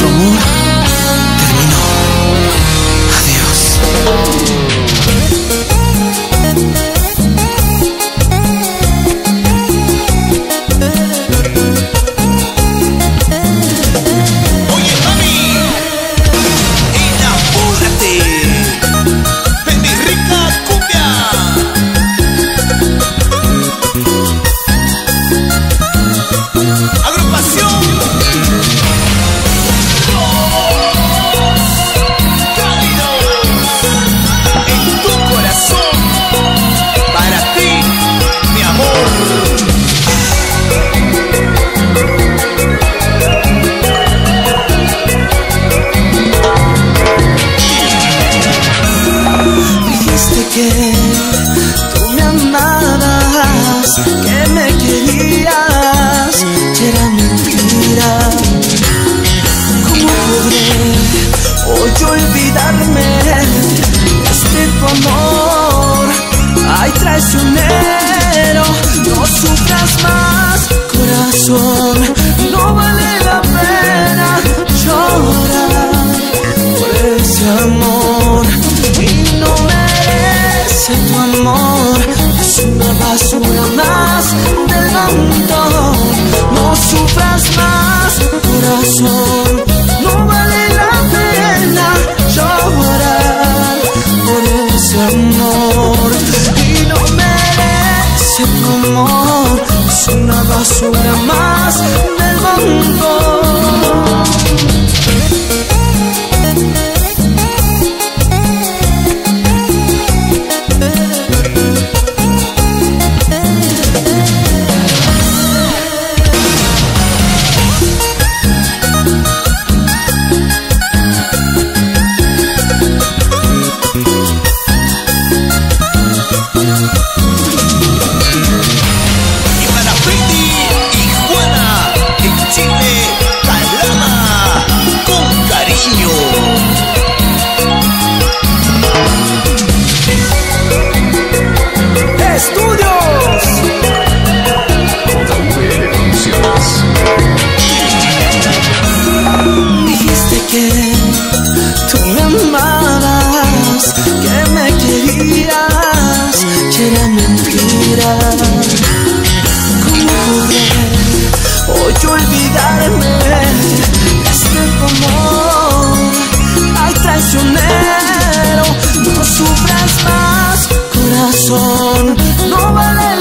走 me querías, y era mentira. ¿Cómo podré hoy olvidarme este tu amor? Ay, traicionero, no sufras más, corazón, no vale la pena llorar por ese amor y no merece tu amor no sufras más corazón no vale la pena llorar por ese amor. Y no merece tu amor es una basura más del montón mentira. ¿Cómo podré hoy olvidarme de este amor? Ay, traicionero, no sufras más, corazón, no vale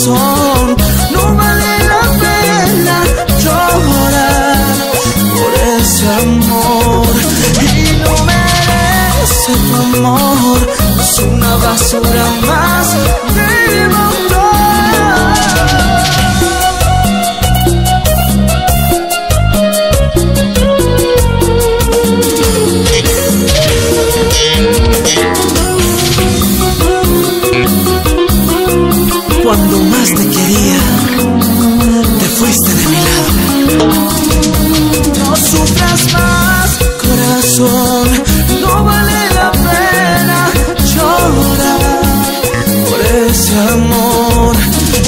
corazón. No vale la pena llorar por ese amor. Y no merece tu amor. Es una basura más. Del más te quería, te fuiste de mi lado. No sufras más, corazón, no vale la pena llorar por ese amor.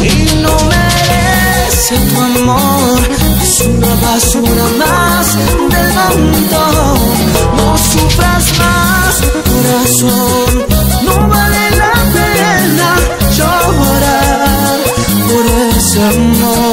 Y no merece tu amor, es una basura más del mundo. No sufras más, corazón, giấc mơ.